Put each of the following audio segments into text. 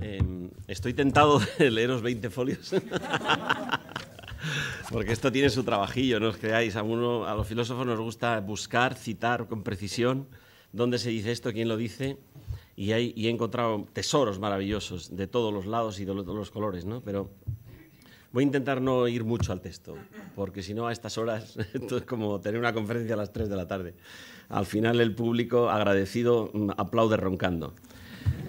Em, estoy tentado de leeros 20 folios. Porque esto tiene su trabajillo, no os creáis. A, uno, a los filósofos nos gusta buscar, citar con precisión dónde se dice esto, quién lo dice. Y, hay, y he encontrado tesoros maravillosos de todos los lados y de todos los colores, ¿no? Pero voy a intentar no ir mucho al texto, porque si no a estas horas esto es como tener una conferencia a las 3 de la tarde. Al final el público agradecido mm, aplaude roncando.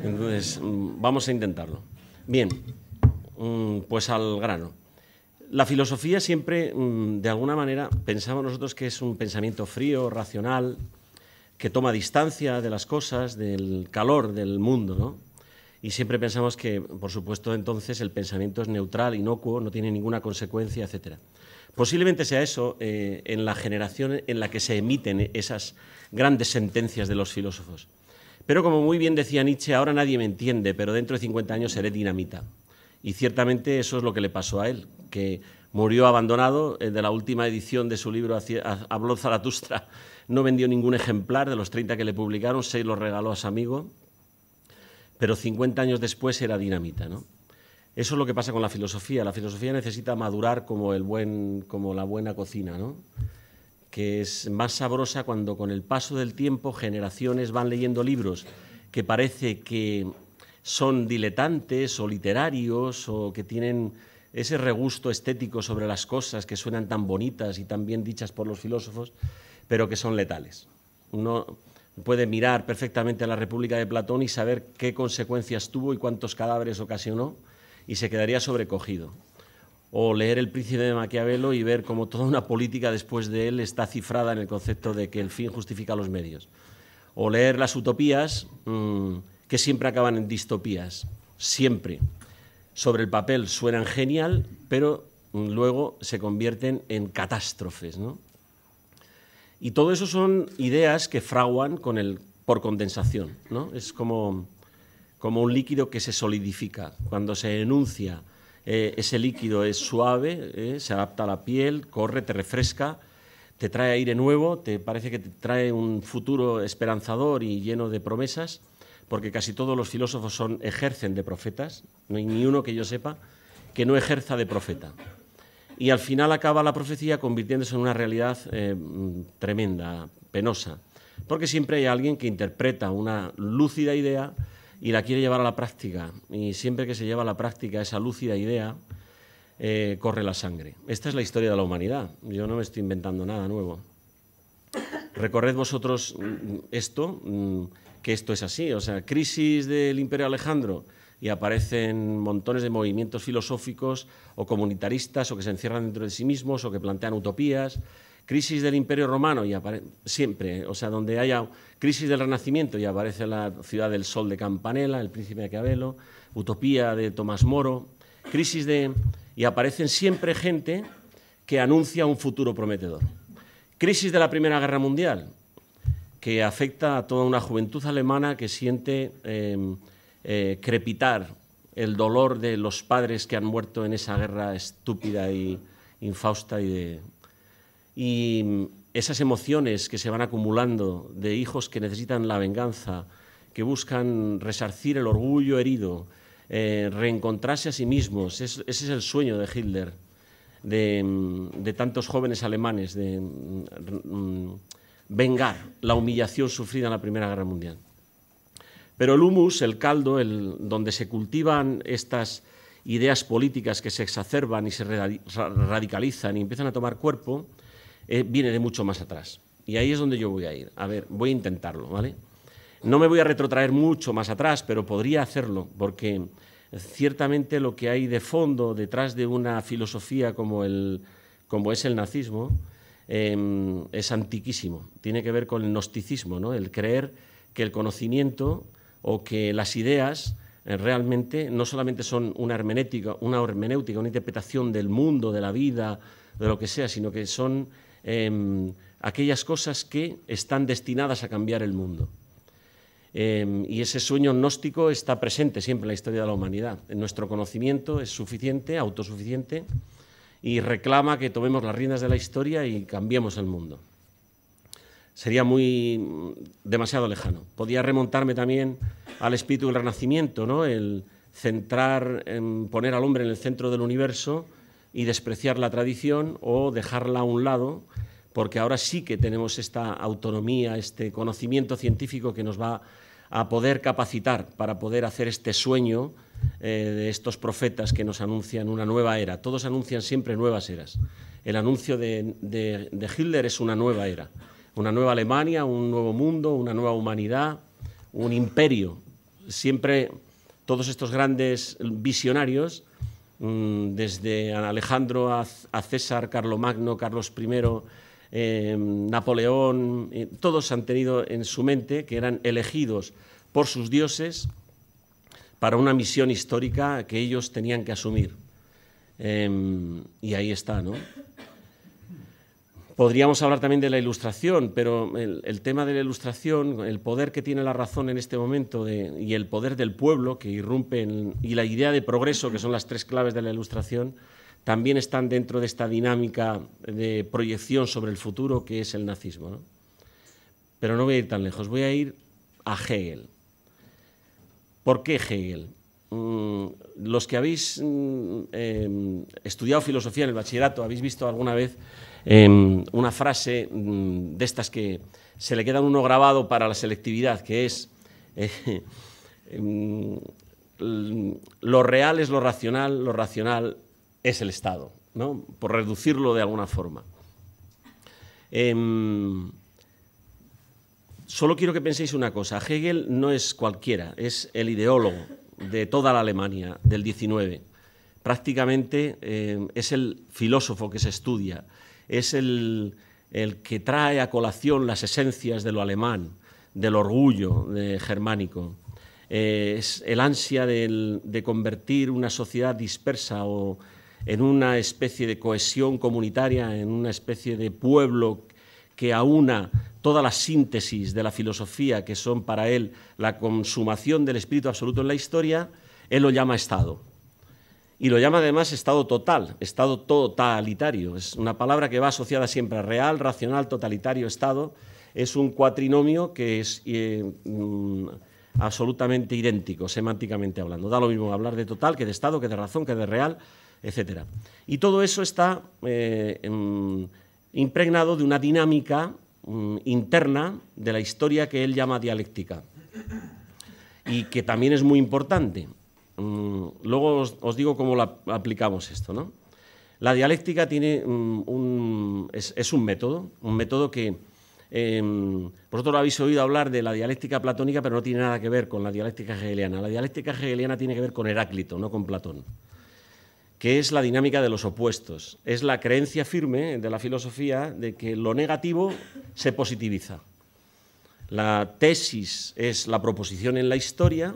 Entonces, mm, vamos a intentarlo. Bien, mm, pues al grano. La filosofía siempre, mm, de alguna manera, pensamos nosotros que es un pensamiento frío, racional, que toma distancia de las cosas, del calor del mundo, ¿no? Y siempre pensamos que, por supuesto, entonces el pensamiento es neutral, inocuo, no tiene ninguna consecuencia, etc. Posiblemente sea eso eh, en la generación en la que se emiten esas grandes sentencias de los filósofos. Pero como muy bien decía Nietzsche, ahora nadie me entiende, pero dentro de 50 años seré dinamita. Y ciertamente eso es lo que le pasó a él, que murió abandonado. Eh, de la última edición de su libro Habló Zaratustra no vendió ningún ejemplar de los 30 que le publicaron, seis los regaló a su amigo, pero 50 años después era dinamita. ¿no? Eso es lo que pasa con la filosofía. La filosofía necesita madurar como, el buen, como la buena cocina. ¿no? Que es más sabrosa cuando con el paso del tiempo generaciones van leyendo libros que parece que son diletantes o literarios o que tienen ese regusto estético sobre las cosas que suenan tan bonitas y tan bien dichas por los filósofos, pero que son letales. Uno puede mirar perfectamente a la República de Platón y saber qué consecuencias tuvo y cuántos cadáveres ocasionó y se quedaría sobrecogido o leer El príncipe de Maquiavelo y ver cómo toda una política después de él está cifrada en el concepto de que el fin justifica los medios. O leer las utopías mm, que siempre acaban en distopías, siempre. Sobre el papel suenan genial, pero mm, luego se convierten en catástrofes. Y todo eso son ideas que fraguan por condensación. ¿no? Es como, como un líquido que se solidifica. Cuando se enuncia eh, ese líquido es suave, eh, se adapta a la piel, corre, te refresca, te trae aire nuevo, te parece que te trae un futuro esperanzador y lleno de promesas, porque casi todos los filósofos son, ejercen de profetas, no hay ni uno que yo sepa que no ejerza de profeta. Y al final acaba la profecía convirtiéndose en una realidad eh, tremenda, penosa, porque siempre hay alguien que interpreta una lúcida idea y la quiere llevar a la práctica. Y siempre que se lleva a la práctica esa lúcida idea, eh, corre la sangre. Esta es la historia de la humanidad. Yo no me estoy inventando nada nuevo. Recorred vosotros mm, esto, mm, que esto es así. O sea, crisis del Imperio Alejandro y aparecen montones de movimientos filosóficos o comunitaristas o que se encierran dentro de sí mismos o que plantean utopías crisis del Imperio Romano y siempre, o sea, donde haya crisis del Renacimiento y aparece la ciudad del sol de Campanella, el príncipe de Cabello, utopía de Tomás Moro, crisis de y aparecen siempre gente que anuncia un futuro prometedor. Crisis de la Primera Guerra Mundial, que afecta a toda una juventud alemana que siente em, eh, crepitar el dolor de los padres que han muerto en esa guerra estúpida y infausta y de, y esas emociones que se van acumulando de hijos que necesitan la venganza, que buscan resarcir el orgullo herido, eh, reencontrarse a sí mismos, ese es el sueño de Hitler, de, tantos jóvenes alemanes, de mm, vengar la humillación sufrida en la Primera Guerra Mundial. Pero el humus, el caldo, el, donde se cultivan estas ideas políticas que se exacerban y se radicalizan y empiezan a tomar cuerpo, eh, viene de mucho más atrás. Y ahí es donde yo voy a ir. A ver, voy a intentarlo, ¿vale? No me voy a retrotraer mucho más atrás, pero podría hacerlo, porque ciertamente lo que hay de fondo detrás de una filosofía como, el, como es el nazismo em, es antiquísimo. Tiene que ver con el gnosticismo, ¿no? el creer que el conocimiento o que las ideas eh, realmente no solamente son una hermenéutica, una hermenéutica, una interpretación del mundo, de la vida, de lo que sea, sino que son Em, aquellas cosas que están destinadas a cambiar el mundo. Em, y ese sueño gnóstico está presente siempre en la historia de la humanidad. Nuestro conocimiento es suficiente, autosuficiente, y reclama que tomemos las riendas de la historia y cambiemos el mundo. Sería muy mm, demasiado lejano. Podía remontarme también al espíritu del Renacimiento, ¿no? el centrar, poner al hombre en el centro del universo y despreciar la tradición o dejarla a un lado, porque ahora sí que tenemos esta autonomía, este conocimiento científico que nos va a poder capacitar para poder hacer este sueño eh, de estos profetas que nos anuncian una nueva era. Todos anuncian siempre nuevas eras. El anuncio de, de Hitler es una nueva era, una nueva Alemania, un nuevo mundo, una nueva humanidad, un imperio. Siempre todos estos grandes visionarios, desde Alejandro a, César, Carlomagno, Carlos I, em, Napoleón, eh, todos han tenido en su mente que eran elegidos por sus dioses para una misión histórica que ellos tenían que asumir. Em, y ahí está, ¿no? Podríamos hablar también de la ilustración, pero el, tema de la ilustración, el poder que tiene la razón en este momento y el poder del pueblo que irrumpe y la idea de progreso, que son las tres claves de la ilustración, también están dentro de esta dinámica de proyección sobre el futuro que es el nazismo. Pero no voy a ir tan lejos, voy a ir a Hegel. ¿Por qué Hegel? Mm, los que habéis mm, em, estudiado filosofía en el bachillerato, habéis visto alguna vez Em, una frase mm, de estas que se le queda uno grabado para la selectividad, que es eh, em, lo real es lo racional, lo racional es el Estado, ¿no? por reducirlo de alguna forma. Em, solo quiero que penséis una cosa, Hegel no es cualquiera, es el ideólogo de toda la Alemania del 19. Prácticamente es el filósofo que se estudia, es el, que trae a colación las esencias de lo alemán, del orgullo germánico. Eh, es el ansia de convertir una sociedad dispersa o en una especie de cohesión comunitaria, en una especie de pueblo que aúna toda la síntesis de la filosofía, que son para él la consumación del espíritu absoluto en la historia, él lo llama Estado y lo llama además estado total, estado totalitario. Es una palabra que va asociada siempre a real, racional, totalitario, estado. Es un cuatrinomio que es eh, mm, absolutamente idéntico, semánticamente hablando. Da lo mismo hablar de total que de estado, que de razón, que de real, etc. Y todo eso está eh, impregnado de una dinámica mm, interna de la historia que él llama dialéctica y que también es muy importante. Mm, luego os, digo cómo aplicamos esto. ¿no? La dialéctica tiene mm, es, un método, un método que em, vosotros habéis oído hablar de la dialéctica platónica, pero no tiene nada que ver con la dialéctica hegeliana. La dialéctica hegeliana tiene que ver con Heráclito, no con Platón, que es la dinámica de los opuestos. Es la creencia firme de la filosofía de que lo negativo se positiviza. La tesis es la proposición en la historia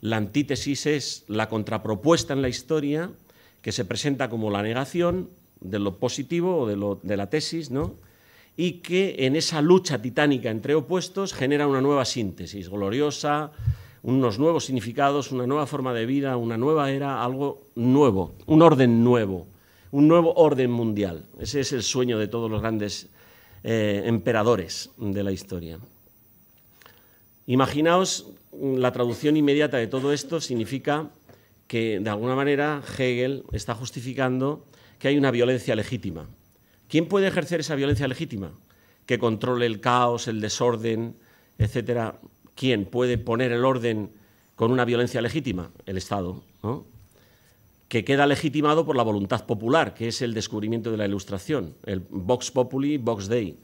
la antítesis es la contrapropuesta en la historia que se presenta como la negación de lo positivo o de, la tesis, ¿no? y que en esa lucha titánica entre opuestos genera una nueva síntesis gloriosa, unos nuevos significados, una nueva forma de vida, una nueva era, algo nuevo, un orden nuevo, un nuevo orden mundial. Ese es el sueño de todos los grandes eh, emperadores de la historia. Imaginaos la traducción inmediata de todo esto significa que, de alguna manera, Hegel está justificando que hay una violencia legítima. ¿Quién puede ejercer esa violencia legítima? Que controle el caos, el desorden, etcétera. ¿Quién puede poner el orden con una violencia legítima? El Estado, que queda legitimado por la voluntad popular, que es el descubrimiento de la ilustración, el Vox Populi, Vox Dei.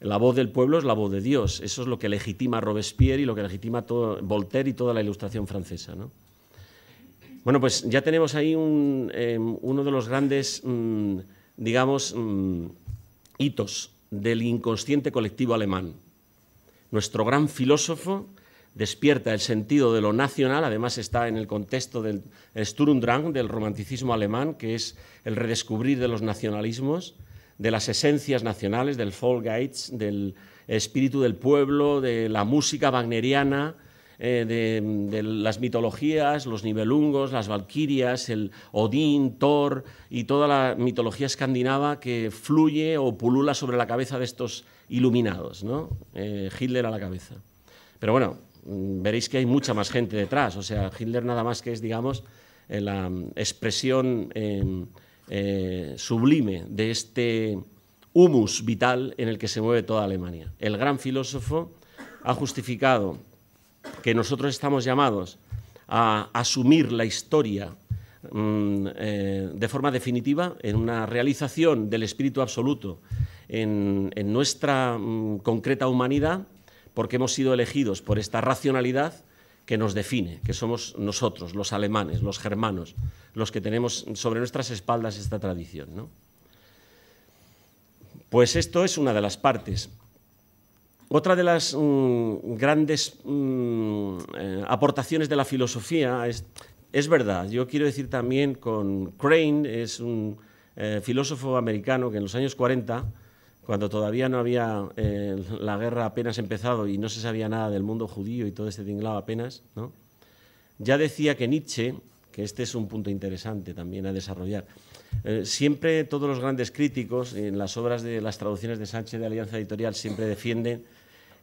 La voz del pueblo es la voz de Dios. Eso es lo que legitima Robespierre y lo que legitima todo, Voltaire y toda la ilustración francesa. Bueno, pues ya tenemos ahí em, uno de los grandes, mm, digamos, mm, hitos del inconsciente colectivo alemán. Nuestro gran filósofo despierta el sentido de lo nacional, además está en el contexto del Sturm Drang, del romanticismo alemán, que es el redescubrir de los nacionalismos, de las esencias nacionales, del folk gates, del espíritu del pueblo, de la música wagneriana, eh, de, las mitologías, los nibelungos, las valquirias, el Odín, Thor y toda la mitología escandinava que fluye o pulula sobre la cabeza de estos iluminados, ¿no? Eh, Hitler a la cabeza. Pero bueno, mm, veréis que hay mucha más gente detrás. O sea, Hitler nada más que es, digamos, eh, la expresión em, eh, sublime de este humus vital en el que se mueve toda Alemania. El gran filósofo ha justificado que nosotros estamos llamados a asumir la historia mm, eh, de forma definitiva en una realización del espíritu absoluto en, nuestra mm, concreta humanidad, porque hemos sido elegidos por esta racionalidad que nos define, que somos nosotros, los alemanes, los germanos, los que tenemos sobre nuestras espaldas esta tradición. Pues esto es una de las partes. Otra de las mm, grandes mm, eh, aportaciones de la filosofía es, es, verdad, yo quiero decir también con Crane, es un eh, filósofo americano que en los años 40, cuando todavía no había eh, la guerra apenas empezado y no se sabía nada del mundo judío y todo este tinglado apenas, ¿no? ya decía que Nietzsche, que este es un punto interesante también a desarrollar, siempre todos los grandes críticos en las obras de las traducciones de Sánchez de Alianza Editorial siempre defienden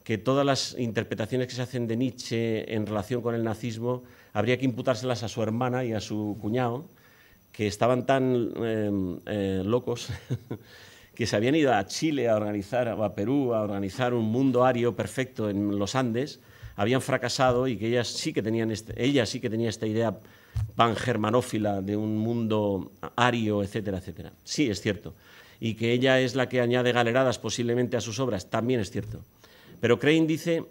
que todas las interpretaciones que se hacen de Nietzsche en relación con el nazismo habría que imputárselas a su hermana y a su cuñado, que estaban tan em, eh, locos que se habían ido a Chile a organizar, o a Perú a organizar un mundo ario perfecto en los Andes, habían fracasado y que ellas sí que tenían este, ella sí que tenía esta idea pangermanófila de un mundo ario, etcétera, etcétera. Sí, es cierto. Y que ella es la que añade galeradas posiblemente a sus obras, también es cierto. Pero Crane dice,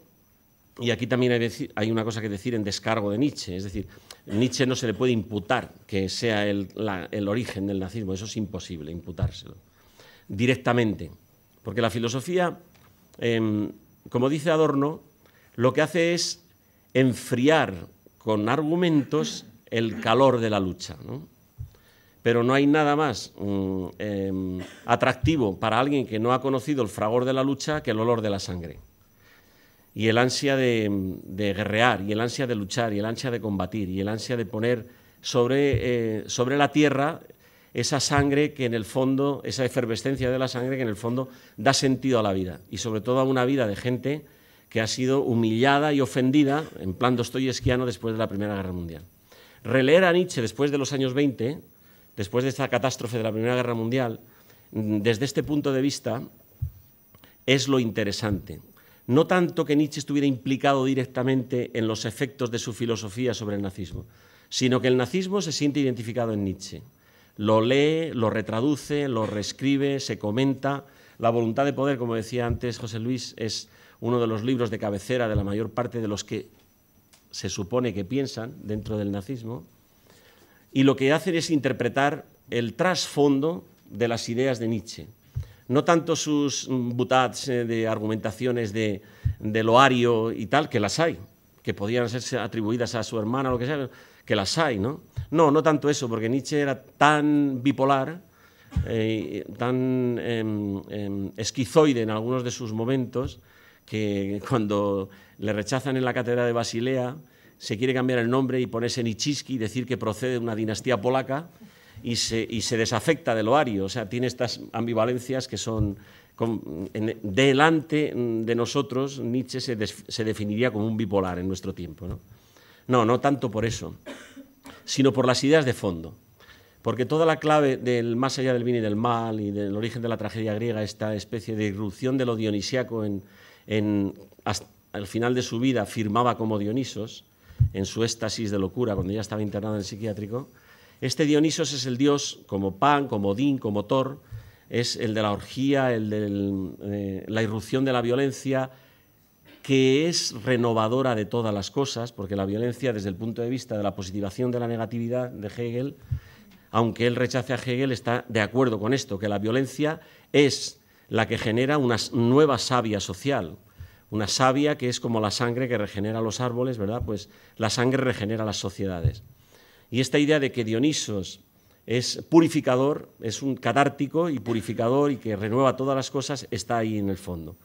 y aquí también hay, una cosa que decir en descargo de Nietzsche, es decir, Nietzsche no se le puede imputar que sea el, origen del nazismo, eso es imposible, imputárselo directamente, porque la filosofía, em, como dice Adorno, lo que hace es enfriar con argumentos el calor de la lucha. Pero no hay nada más mm, em, atractivo para alguien que no ha conocido el fragor de la lucha que el olor de la sangre y el ansia de, guerrear, y el ansia de luchar, y el ansia de combatir, y el ansia de poner sobre, eh, sobre la tierra esa sangre que en el fondo, esa efervescencia de la sangre que en el fondo da sentido a la vida, y sobre todo a una vida de gente que ha sido humillada y ofendida, en plan dostoyevskiano, después de la Primera Guerra Mundial. Releer a Nietzsche después de los años 20, después de esta catástrofe de la Primera Guerra Mundial, desde este punto de vista, es lo interesante no tanto que Nietzsche estuviera implicado directamente en los efectos de su filosofía sobre el nazismo, sino que el nazismo se siente identificado en Nietzsche. Lo lee, lo retraduce, lo reescribe, se comenta. La voluntad de poder, como decía antes José Luis, es uno de los libros de cabecera de la mayor parte de los que se supone que piensan dentro del nazismo. Y lo que hacen es interpretar el trasfondo de las ideas de Nietzsche no tanto sus butats eh, de argumentaciones de, de loario y tal, que las hay, que podían ser atribuidas a su hermana o lo que sea, que las hay, ¿no? No, no tanto eso, porque Nietzsche era tan bipolar, eh, tan em, em, esquizoide en algunos de sus momentos, que cuando le rechazan en la cátedra de Basilea, se quiere cambiar el nombre y ponerse Nichiski y decir que procede de una dinastía polaca, y se, desafecta del loario, o sea, tiene estas ambivalencias que son... delante de nosotros, Nietzsche se, definiría como un bipolar en nuestro tiempo. ¿no? no, tanto por eso, sino por las ideas de fondo. Porque toda la clave del más allá del bien y del mal y del origen de la tragedia griega, esta especie de irrupción de lo dionisiaco en, al final de su vida firmaba como Dionisos, en su éxtasis de locura, cuando ya estaba internado en psiquiátrico, este Dionisos es el dios como Pan, como Odín, como Thor, es el de la orgía, el de eh, la irrupción de la violencia, que es renovadora de todas las cosas, porque la violencia, desde el punto de vista de la positivación de la negatividad de Hegel, aunque él rechace a Hegel, está de acuerdo con esto, que la violencia es la que genera una nueva savia social, una savia que es como la sangre que regenera los árboles, ¿verdad? Pues la sangre regenera las sociedades. Y esta idea de que Dionisos es purificador, es un catártico y purificador y que renueva todas las cosas, está ahí en el fondo.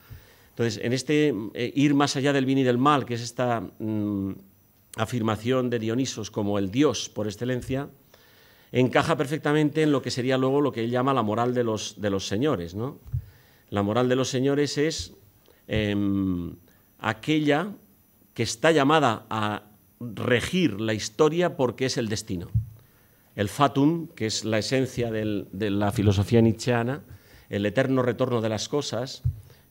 Entonces, en este eh, ir más allá del bien y del mal, que es esta mm, afirmación de Dionisos como el dios por excelencia, encaja perfectamente en lo que sería luego lo que él llama la moral de los, de los señores. ¿no? La moral de los señores es em, aquella que está llamada a regir la historia porque es el destino. El fatum, que es la esencia de la filosofía nietzscheana, el eterno retorno de las cosas,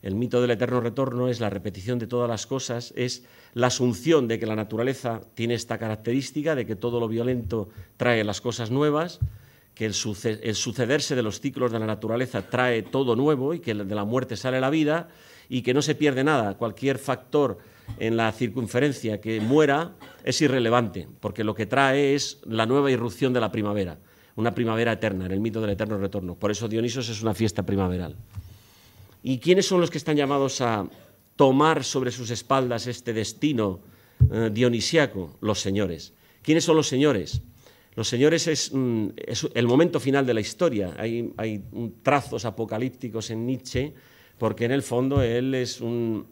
el mito del eterno retorno es la repetición de todas las cosas, es la asunción de que la naturaleza tiene esta característica, de que todo lo violento trae las cosas nuevas, que el, sucederse de los ciclos de la naturaleza trae todo nuevo y que de la muerte sale la vida y que no se pierde nada. Cualquier factor en la circunferencia que muera es irrelevante, porque lo que trae es la nueva irrupción de la primavera, una primavera eterna, en el mito del eterno retorno. Por eso Dionisos es una fiesta primaveral. ¿Y quiénes son los que están llamados a tomar sobre sus espaldas este destino eh, dionisiaco? Los señores. ¿Quiénes son los señores? Los señores es, mm, el momento final de la historia. Hay, trazos apocalípticos en Nietzsche, porque en el fondo él es un,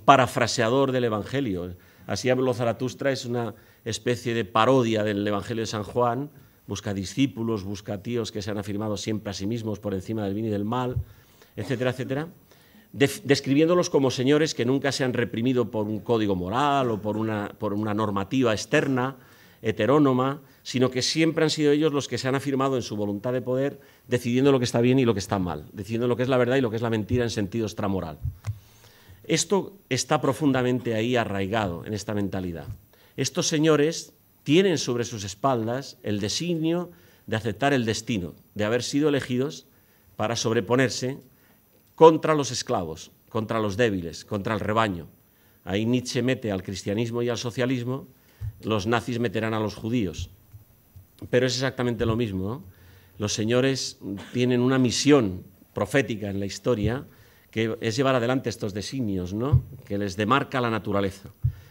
parafraseador del Evangelio. Así habló Zaratustra, es una especie de parodia del Evangelio de San Juan. Busca discípulos, busca tíos que se han afirmado siempre a sí mismos por encima del bien y del mal etcétera, etcétera, describiéndolos como señores que nunca se han reprimido por un código moral o por una, por una normativa externa, heterónoma, sino que siempre han sido ellos los que se han afirmado en su voluntad de poder, decidiendo lo que está bien y lo que está mal, decidiendo lo que es la verdad y lo que es la mentira en sentido extramoral. Esto está profundamente ahí arraigado en esta mentalidad. Estos señores tienen sobre sus espaldas el designio de aceptar el destino, de haber sido elegidos para sobreponerse contra los esclavos, contra los débiles, contra el rebaño. Ahí Nietzsche mete al cristianismo y al socialismo, los nazis meterán a los judíos. Pero es exactamente lo mismo. Los señores tienen una misión profética en la historia que es llevar adelante estos designios, ¿no? que les demarca la naturaleza.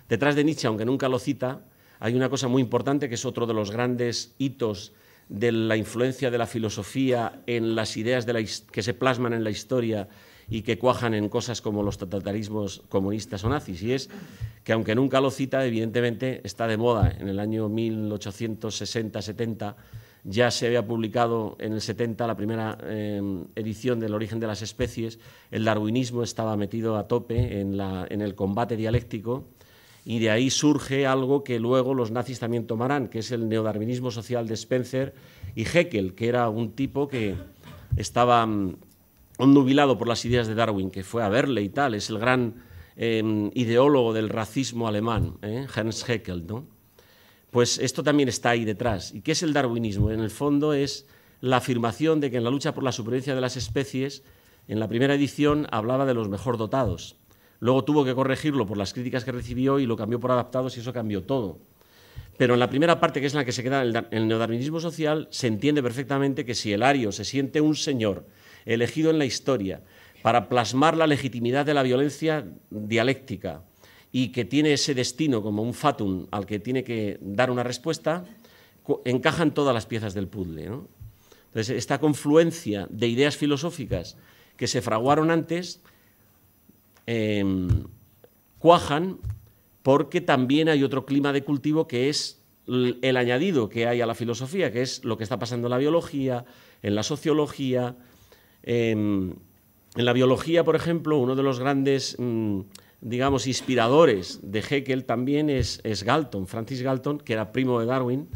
Detrás de Nietzsche, aunque nunca lo cita, hay una cosa muy importante que es otro de los grandes hitos de la influencia de la filosofía en las ideas que se plasman en la historia y que cuajan en cosas como los totalitarismos comunistas o nazis. Y es que, aunque nunca lo cita, evidentemente está de moda. En el año 1860-70 ya se había publicado en el 70 la primera eh, edición del origen de las especies. El darwinismo estaba metido a tope en el combate dialéctico y de ahí surge algo que luego los nazis también tomarán, que es el neodarwinismo social de Spencer y Heckel, que era un tipo que estaba um, por las ideas de Darwin, que fue a verle y tal, es el gran em, ideólogo del racismo alemán, ¿eh? Hans Heckel, ¿no? Pues esto también está ahí detrás. ¿Y qué es el darwinismo? En el fondo es la afirmación de que en la lucha por la supervivencia de las especies, en la primera edición hablaba de los mejor dotados, Luego tuvo que corregirlo por las críticas que recibió y lo cambió por adaptados y eso cambió todo. Pero en la primera parte, que es la que se queda en el neodarwinismo social, se entiende perfectamente que si el ario se siente un señor elegido en la historia para plasmar la legitimidad de la violencia dialéctica y que tiene ese destino como un fatum al que tiene que dar una respuesta, encajan todas las piezas del puzzle. Entonces, esta confluencia de ideas filosóficas que se fraguaron antes Em, cuajan porque también hay otro clima de cultivo que es el añadido que hay a la filosofía, que es lo que está pasando en la biología, en la sociología. Em, en la biología, por ejemplo, uno de los grandes, mm, digamos, inspiradores de Haeckel también es, Galton, Francis Galton, que era primo de Darwin,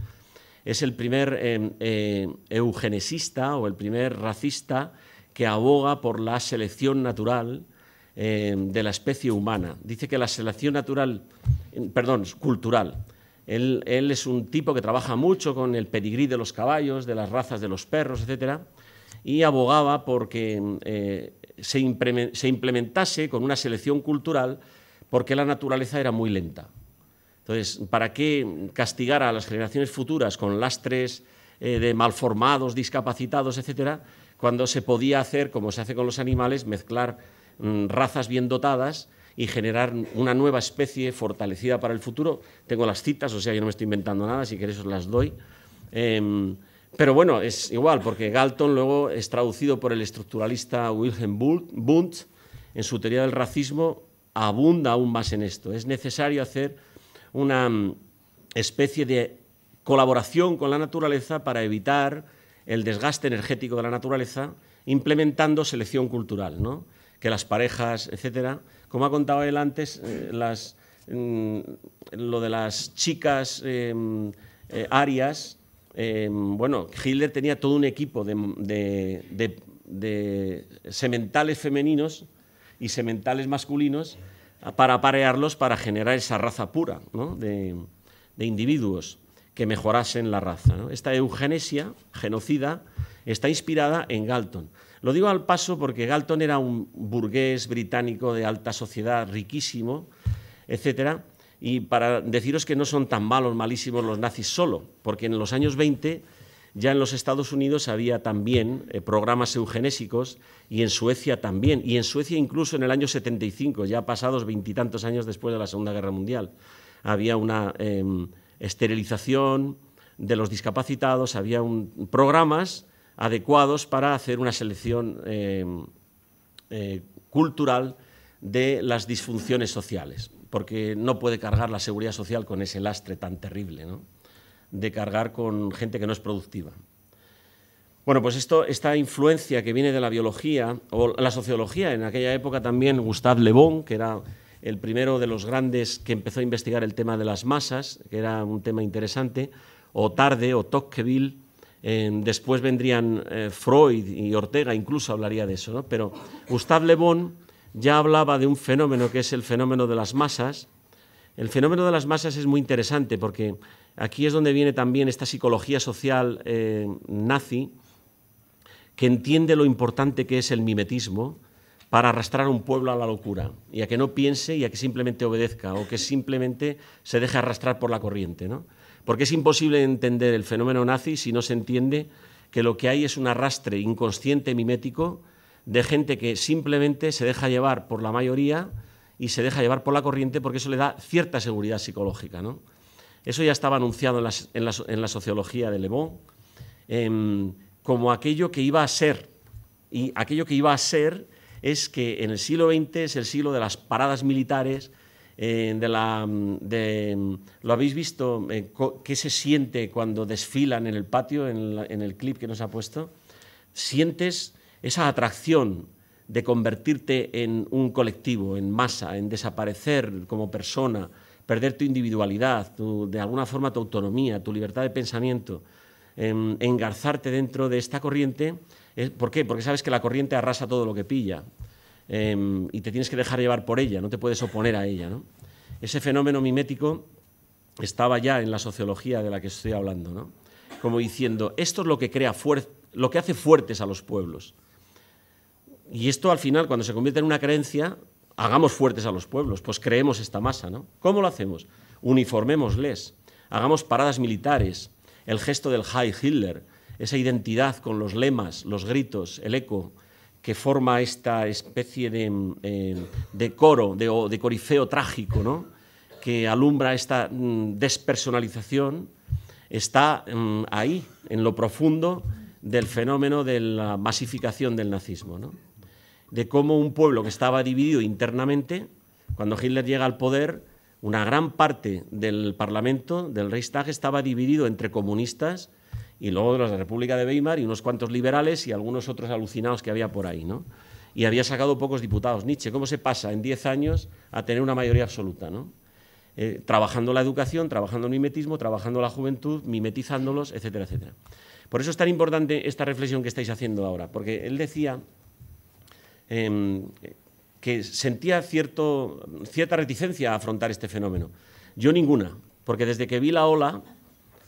es el primer em, eh, eugenesista o el primer racista que aboga por la selección natural eh, de la especie humana. Dice que la selección natural, perdón, cultural. Él, es un tipo que trabaja mucho con el pedigrí de los caballos, de las razas de los perros, etc. Y abogaba porque eh, se, implementase con una selección cultural porque la naturaleza era muy lenta. Entonces, ¿para qué castigar a las generaciones futuras con lastres eh, de malformados, discapacitados, etcétera, cuando se podía hacer, como se hace con los animales, mezclar Mm, razas bien dotadas y generar una nueva especie fortalecida para el futuro. Tengo las citas, o sea, yo no me estoy inventando nada, si queréis os las doy. Em, pero bueno, es igual, porque Galton luego es traducido por el estructuralista Wilhelm Wundt, en su teoría del racismo, abunda aún más en esto. Es necesario hacer una mm, especie de colaboración con la naturaleza para evitar el desgaste energético de la naturaleza, implementando selección cultural. ¿no? que las parejas, etcétera, como ha contado él antes, eh, las, mm, lo de las chicas em, eh, arias, em, bueno, Hitler tenía todo un equipo de, sementales femeninos y sementales masculinos para aparearlos para generar esa raza pura de, individuos que mejorasen la raza. Esta eugenesia genocida está inspirada en Galton. Lo digo al paso porque Galton era un burgués británico de alta sociedad, riquísimo, etcétera, y para deciros que no son tan malos, malísimos los nazis solo, porque en los años 20 ya en los Estados Unidos había también eh, programas eugenésicos y en Suecia también, y en Suecia incluso en el año 75, ya pasados veintitantos años después de la Segunda Guerra Mundial, había una em, esterilización de los discapacitados, había programas adecuados para hacer una selección em, eh, cultural de las disfunciones sociales, porque no puede cargar la seguridad social con ese lastre tan terrible, de cargar con gente que no es productiva. Bueno, pues esto, esta influencia que viene de la biología o la sociología, en aquella época también Gustave Le Bon, que era el primero de los grandes que empezó a investigar el tema de las masas, que era un tema interesante, o Tarde o Tocqueville, después vendrían eh, Freud y Ortega, incluso hablaría de eso, pero Gustave Le Bon ya hablaba de un fenómeno que es el fenómeno de las masas. El fenómeno de las masas es muy interesante porque aquí es donde viene también esta psicología social eh, nazi que entiende lo importante que es el mimetismo para arrastrar a un pueblo a la locura y a que no piense y a que simplemente obedezca o que simplemente se deje arrastrar por la corriente. Porque es imposible entender el fenómeno nazi si no se entiende que lo que hay es un arrastre inconsciente mimético de gente que simplemente se deja llevar por la mayoría y se deja llevar por la corriente porque eso le da cierta seguridad psicológica. ¿no? Eso ya estaba anunciado en, la, sociología de Le Bon em, como aquello que iba a ser. Y aquello que iba a ser es que en el siglo XX es el siglo de las paradas militares, eh, de la, de, ¿Lo habéis visto? Eh, ¿Qué se siente cuando desfilan en el patio, en, en el clip que nos ha puesto? Sientes esa atracción de convertirte en un colectivo, en masa, en desaparecer como persona, perder tu individualidad, de alguna forma tu autonomía, tu libertad de pensamiento, engarzarte dentro de esta corriente. ¿Por qué? Porque sabes que la corriente arrasa todo lo que pilla em, y te tienes que dejar llevar por ella, no te puedes oponer a ella. Ese fenómeno mimético estaba ya en la sociología de la que estoy hablando, como diciendo, esto es lo que, crea lo que hace fuertes a los pueblos. Y esto al final, cuando se convierte en una creencia, hagamos fuertes a los pueblos, pues creemos esta masa, ¿no? ¿Cómo lo hacemos? Uniformémosles, hagamos paradas militares, el gesto del High Hitler, esa identidad con los lemas, los gritos, el eco, que forma esta especie de, eh, coro, de, corifeo trágico, ¿no? que alumbra esta mm, despersonalización, está mm, ahí, en lo profundo del fenómeno de la masificación del nazismo. ¿no? De cómo un pueblo que estaba dividido internamente, cuando Hitler llega al poder, una gran parte del Parlamento, del Reichstag, estaba dividido entre comunistas y luego de la República de Weimar y unos cuantos liberales y algunos otros alucinados que había por ahí. ¿no? Y había sacado pocos diputados. Nietzsche, ¿cómo se pasa en 10 años a tener una mayoría absoluta? ¿no? Eh, trabajando la educación, trabajando el mimetismo, trabajando la juventud, mimetizándolos, etcétera, etcétera. Por eso es tan importante esta reflexión que estáis haciendo ahora, porque él decía Em, que sentía cierto, cierta reticencia a afrontar este fenómeno. Yo ninguna, porque desde que vi La Ola,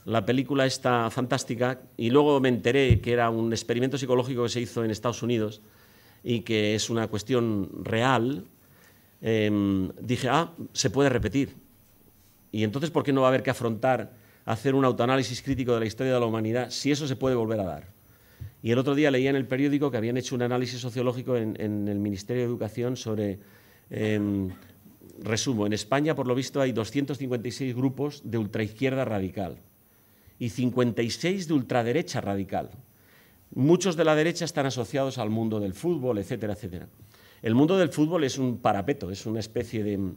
la película esta fantástica, y luego me enteré que era un experimento psicológico que se hizo en Estados Unidos y que es una cuestión real, em, dije, ah, se puede repetir. Y entonces, ¿por qué no va a haber que afrontar, hacer un autoanálisis crítico de la historia de la humanidad si eso se puede volver a dar? Y el otro día leía en el periódico que habían hecho un análisis sociológico en, el Ministerio de Educación sobre, em, resumo, en España por lo visto hay 256 grupos de ultraizquierda radical y 56 de ultraderecha radical. Muchos de la derecha están asociados al mundo del fútbol, etcétera, etcétera. El mundo del fútbol es un parapeto, es una especie de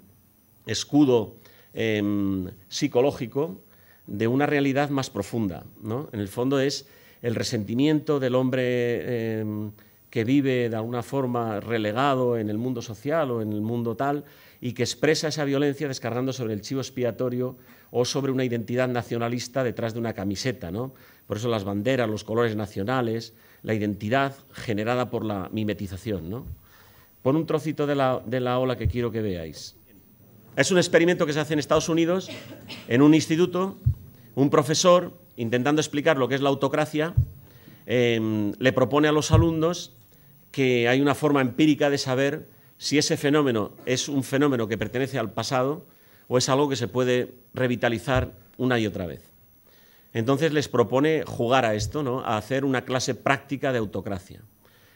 escudo em, psicológico de una realidad más profunda. ¿no? En el fondo es el resentimiento del hombre em, que vive de alguna forma relegado en el mundo social o en el mundo tal y que expresa esa violencia descargando sobre el chivo expiatorio o sobre una identidad nacionalista detrás de una camiseta. ¿no? Por eso las banderas, los colores nacionales, la identidad generada por la mimetización. ¿no? Pon un trocito de la, de la ola que quiero que veáis. Es un experimento que se hace en Estados Unidos, en un instituto, un profesor, intentando explicar lo que es la autocracia, em, le propone a los alumnos que hay una forma empírica de saber si ese fenómeno es un fenómeno que pertenece al pasado o es algo que se puede revitalizar una y otra vez. Entonces les propone jugar a esto, ¿no? a hacer una clase práctica de autocracia.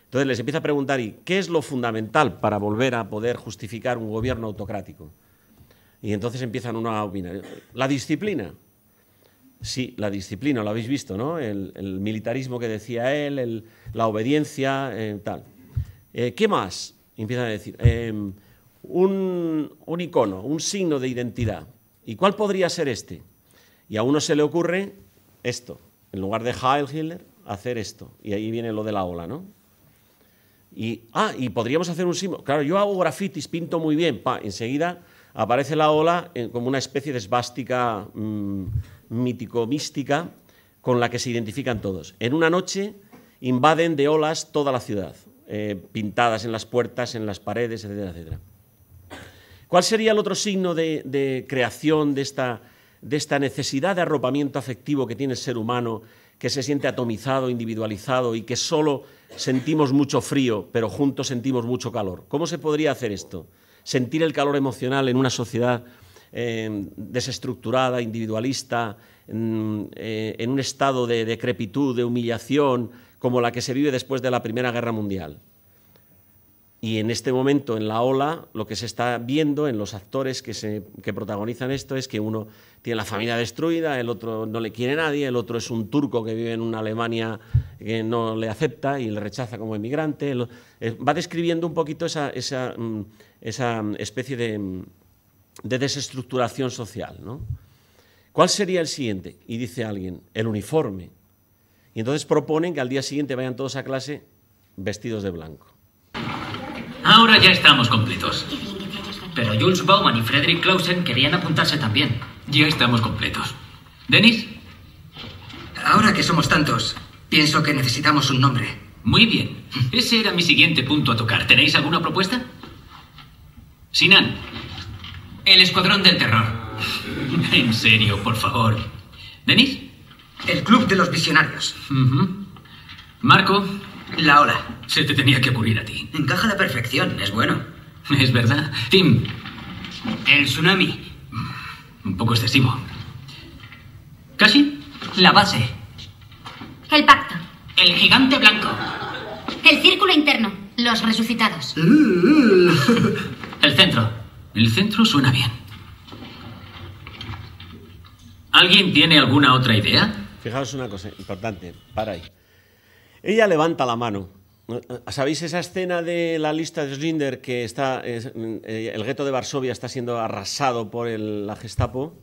Entonces les empieza a preguntar, ¿y qué es lo fundamental para volver a poder justificar un gobierno autocrático? Y entonces empiezan uno a opinar. La disciplina. Sí, la disciplina, lo habéis visto, ¿no? El, militarismo que decía él, la obediencia, eh, tal. Eh, ¿Qué más? empiezan a decir. Em, un, icono, un signo de identidad. ¿Y cuál podría ser este? Y a uno se le ocurre esto. En lugar de Heil Hitler, hacer esto. Y ahí viene lo de la ola, ¿no? Y, ah, y podríamos hacer un símbolo. Claro, yo hago grafitis, pinto muy bien. Pa, enseguida aparece la ola como una especie de esvástica mm, mítico-mística con la que se identifican todos. En una noche invaden de olas toda la ciudad, eh, pintadas en las puertas, en las paredes, etcétera, etcétera. ¿Cuál sería el otro signo de, creación de esta, de esta necesidad de arropamiento afectivo que tiene el ser humano, que se siente atomizado, individualizado y que solo sentimos mucho frío, pero juntos sentimos mucho calor? ¿Cómo se podría hacer esto? sentir el calor emocional en una sociedad eh, desestructurada, individualista, eh, en un estado de decrepitud, de humillación, como la que se vive después de la Primera Guerra Mundial. Y en este momento, en la ola, lo que se está viendo en los actores que, se, que protagonizan esto es que uno tiene la familia destruida, el otro no le quiere nadie, el otro es un turco que vive en una Alemania que no le acepta y le rechaza como emigrante. Eh, va describiendo un poquito esa, esa, mm, esa especie de, de desestructuración social. ¿no? ¿Cuál sería el siguiente? Y dice alguien, el uniforme. Y entonces proponen que al día siguiente vayan todos a clase vestidos de blanco. Ahora ya estamos completos. Pero Jules Bauman y Frederick Clausen querían apuntarse también. Ya estamos completos. ¿Denis? Ahora que somos tantos, pienso que necesitamos un nombre. Muy bien. Ese era mi siguiente punto a tocar. ¿Tenéis alguna propuesta? Sinan. El Escuadrón del Terror. En serio, por favor. ¿Denis? El Club de los Visionarios. Marco. La ola. Se te tenía que ocurrir a ti. Encaja a la perfección, es bueno. Es verdad. Tim. El tsunami. Un poco excesivo. ¿Casi? La base. El pacto. El gigante blanco. El círculo interno. Los resucitados. El centro. El centro suena bien. ¿Alguien tiene alguna otra idea? Fijaos una cosa importante. Para ahí. Ella levanta la mano. ¿Sabéis esa escena de la lista de Schlinder que está, eh, el gueto de Varsovia está siendo arrasado por la Gestapo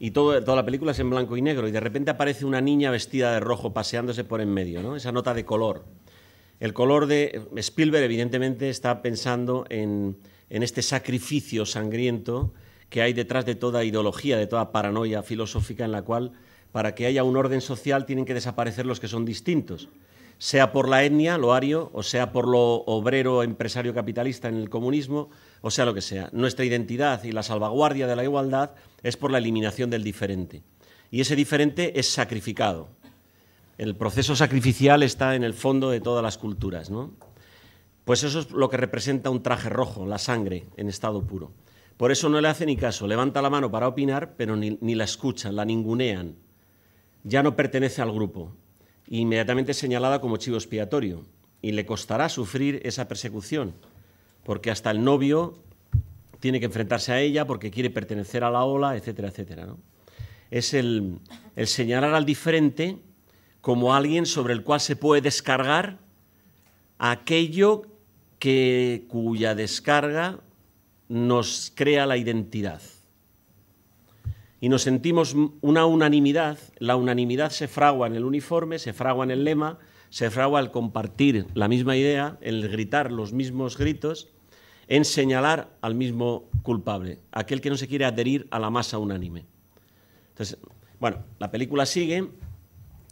y todo, toda la película es en blanco y negro y de repente aparece una niña vestida de rojo paseándose por en medio, ¿no? esa nota de color. El color de Spielberg evidentemente está pensando en, en este sacrificio sangriento que hay detrás de toda ideología, de toda paranoia filosófica en la cual para que haya un orden social tienen que desaparecer los que son distintos sea por la etnia, lo ario, o sea por lo obrero, empresario, capitalista en el comunismo, o sea lo que sea. Nuestra identidad y la salvaguardia de la igualdad es por la eliminación del diferente. Y ese diferente es sacrificado. El proceso sacrificial está en el fondo de todas las culturas. ¿no? Pues eso es lo que representa un traje rojo, la sangre en estado puro. Por eso no le hace ni caso, levanta la mano para opinar, pero ni, ni la escuchan, la ningunean. Ya no pertenece al grupo, inmediatamente señalada como chivo expiatorio y le costará sufrir esa persecución, porque hasta el novio tiene que enfrentarse a ella porque quiere pertenecer a la ola, etcétera, etcétera. Es el, señalar al diferente como alguien sobre el cual se puede descargar aquello que, cuya descarga nos crea la identidad y nos sentimos una unanimidad, la unanimidad se fragua en el uniforme, se fragua en el lema, se fragua al compartir la misma idea, el gritar los mismos gritos, en señalar al mismo culpable, aquel que no se quiere adherir a la masa unánime. Entonces, bueno, la película sigue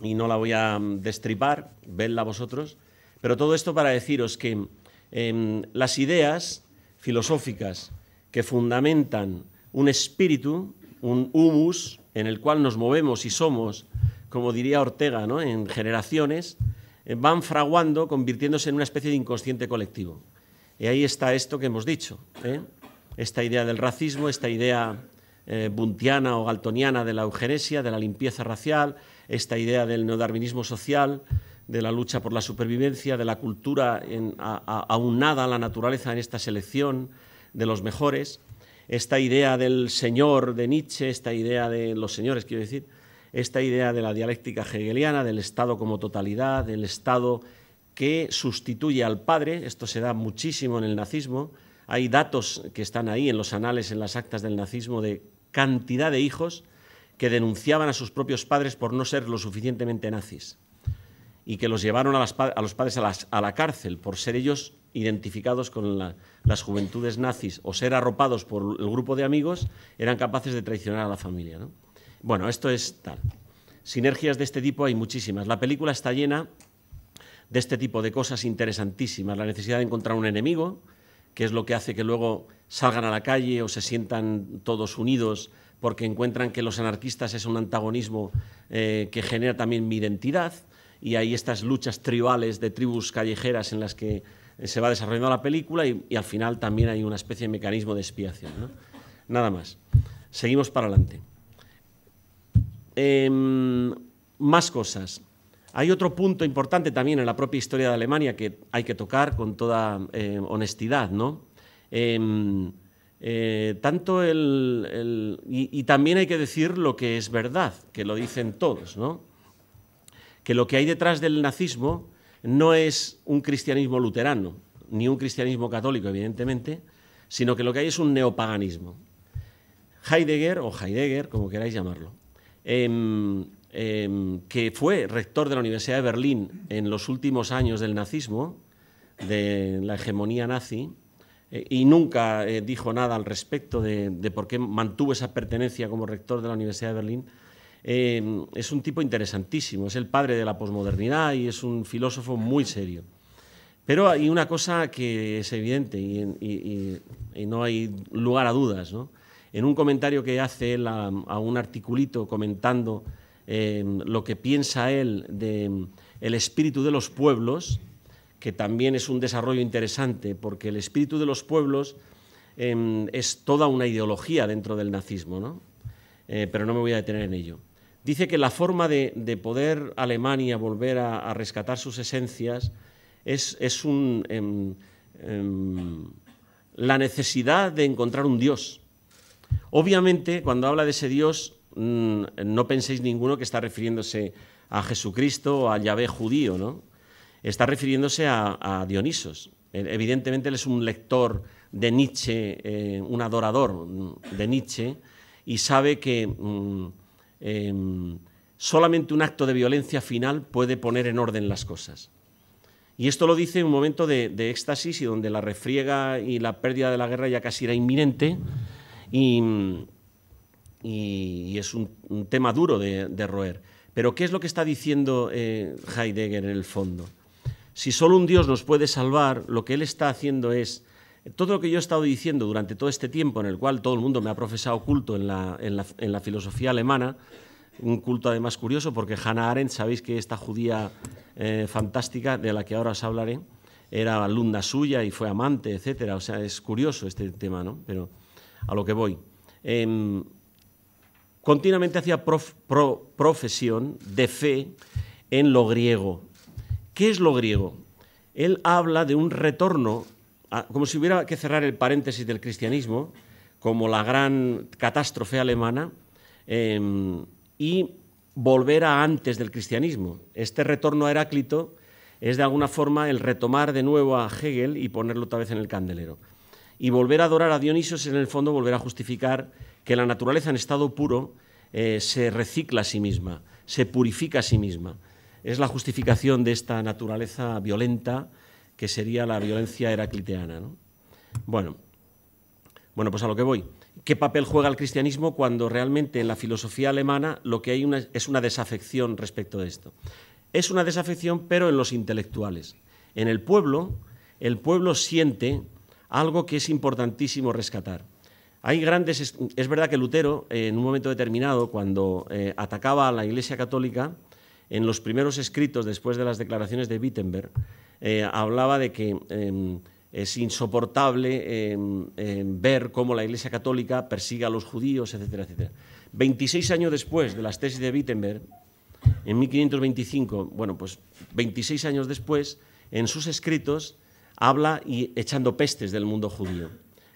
y no la voy a mm, destripar, vedla vosotros, pero todo esto para deciros que em, las ideas filosóficas que fundamentan un espíritu, un humus en el cual nos movemos y somos, como diría Ortega, ¿no? en generaciones, eh, van fraguando, convirtiéndose en una especie de inconsciente colectivo. Y ahí está esto que hemos dicho, ¿eh? esta idea del racismo, esta idea eh, buntiana o galtoniana de la eugenesia, de la limpieza racial, esta idea del neodarwinismo social, de la lucha por la supervivencia, de la cultura aunada a la naturaleza en esta selección de los mejores, esta idea del señor de Nietzsche, esta idea de los señores, quiero decir, esta idea de la dialéctica hegeliana, del Estado como totalidad, del Estado que sustituye al padre, esto se da muchísimo en el nazismo, hay datos que están ahí en los anales, en las actas del nazismo, de cantidad de hijos que denunciaban a sus propios padres por no ser lo suficientemente nazis y que los llevaron a, los padres a, la cárcel por ser ellos identificados con las juventudes nazis o ser arropados por el grupo de amigos, eran capaces de traicionar a la familia. Bueno, esto es tal. Sinergias de este tipo hay muchísimas. La película está llena de este tipo de cosas interesantísimas. La necesidad de encontrar un enemigo, que es lo que hace que luego salgan a la calle o se sientan todos unidos porque encuentran que los anarquistas es un antagonismo eh, que genera también mi identidad y hay estas luchas tribales de tribus callejeras en las que eh, se va desarrollando la película y, al final también hay una especie de mecanismo de expiación. Nada más. Seguimos para adelante. Em, más cosas. Hay otro punto importante también en la propia historia de Alemania que hay que tocar con toda eh, honestidad, ¿no? Em, eh, tanto el, y, también hay que decir lo que es verdad, que lo dicen todos, ¿no? Que lo que hay detrás del nazismo no es un cristianismo luterano, ni un cristianismo católico, evidentemente, sino que lo que hay es un neopaganismo. Heidegger, o Heidegger, como queráis llamarlo, em, em, que fue rector de la Universidad de Berlín en los últimos años del nazismo, de la hegemonía nazi, eh, y nunca eh, dijo nada al respecto de, por qué mantuvo esa pertenencia como rector de la Universidad de Berlín. Eh, es un tipo interesantísimo, es el padre de la posmodernidad y es un filósofo muy serio. Pero hay una cosa que es evidente y, no hay lugar a dudas. En un comentario que hace él a, un articulito comentando lo que piensa él del el espíritu de los pueblos, que también es un desarrollo interesante, porque el espíritu de los pueblos em, es toda una ideología dentro del nazismo, ¿no? Eh, pero no me voy a detener en ello. Dice que la forma de, poder Alemania volver a, rescatar sus esencias es, em, em, la necesidad de encontrar un Dios. Obviamente, cuando habla de ese Dios, mm, no penséis ninguno que está refiriéndose a Jesucristo o a Yahvé judío, ¿no? está refiriéndose a, Dionisos. E, evidentemente él es un lector de Nietzsche, eh, un adorador de Nietzsche, y sabe que mm, em, solamente un acto de violencia final puede poner en orden las cosas. Y esto lo dice en un momento de, éxtasis y donde la refriega y la pérdida de la guerra ya casi era inminente y, es un, tema duro de, roer. Pero ¿qué es lo que está diciendo eh, Heidegger en el fondo? si solo un Dios nos puede salvar, lo que Él está haciendo es, todo lo que yo he estado diciendo durante todo este tiempo en el cual todo el mundo me ha profesado culto en la, filosofía alemana, un culto además curioso porque Hannah Arendt, sabéis que esta judía eh, fantástica de la que ahora os hablaré, era alumna suya y fue amante, etcétera. O sea, es curioso este tema, ¿no? Pero a lo que voy. Em, continuamente hacía profesión de fe en lo griego, ¿Qué es lo griego? Él habla de un retorno, como si hubiera que cerrar el paréntesis del cristianismo, como la gran catástrofe alemana, em, y volver a antes del cristianismo. Este retorno a Heráclito es de alguna forma el retomar de nuevo a Hegel y ponerlo otra vez en el candelero. Y volver a adorar a Dionisos es en el fondo volver a justificar que la naturaleza en estado puro eh, se recicla a sí misma, se purifica a sí misma. es la justificación de esta naturaleza violenta que sería la violencia heracliteana. Bueno, bueno, pues a lo que voy. ¿Qué papel juega el cristianismo cuando realmente en la filosofía alemana lo que hay es una desafección respecto de esto? Es una desafección, pero en los intelectuales. En el pueblo, el pueblo siente algo que es importantísimo rescatar. Hay grandes. Es verdad que Lutero, en un momento determinado, cuando eh, atacaba a la Iglesia Católica, en los primeros escritos después de las declaraciones de Wittenberg, eh, hablaba de que em, es insoportable em, em, ver cómo la Iglesia Católica persigue a los judíos, etcétera, etcétera. 26 años después de las tesis de Wittenberg, en 1525, bueno, pues 26 años después, en sus escritos habla y echando pestes del mundo judío,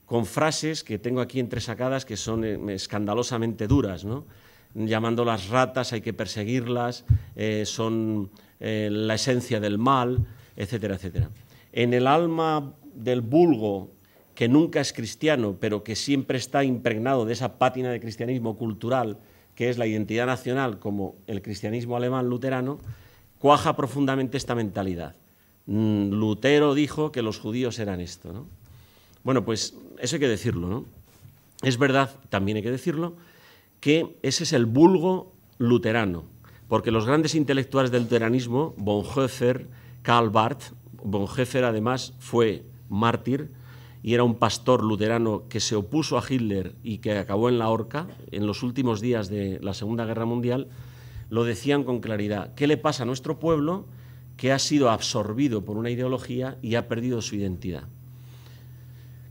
con frases que tengo aquí entresacadas que son escandalosamente duras, ¿no? llamándolas ratas, hay que perseguirlas, eh, son eh, la esencia del mal, etcétera, etcétera. En el alma del vulgo, que nunca es cristiano, pero que siempre está impregnado de esa pátina de cristianismo cultural, que es la identidad nacional, como el cristianismo alemán luterano, cuaja profundamente esta mentalidad. Mm, Lutero dijo que los judíos eran esto. Bueno, pues eso hay que decirlo. ¿no? Es verdad, también hay que decirlo, que ese es el vulgo luterano, porque los grandes intelectuales del luteranismo, Bonhoeffer, Karl Barth, Bonhoeffer además fue mártir y era un pastor luterano que se opuso a Hitler y que acabó en la horca en los últimos días de la Segunda Guerra Mundial, lo decían con claridad. ¿Qué le pasa a nuestro pueblo que ha sido absorbido por una ideología y ha perdido su identidad?